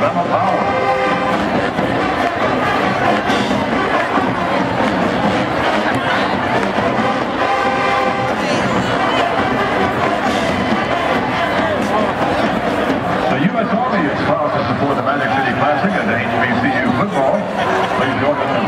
Alabama Power. Army is proud to support the Magic City Classic and HBCU football. Please join us